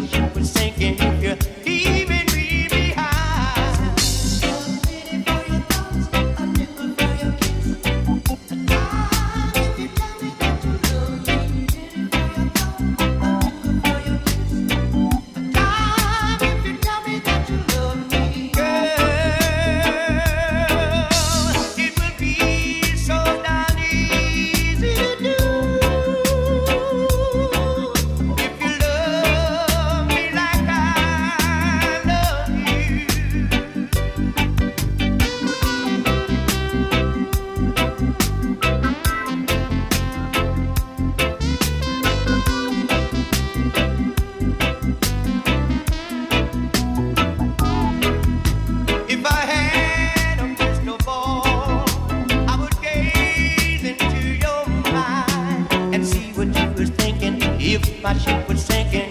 my ship was sinking, if you're leaving.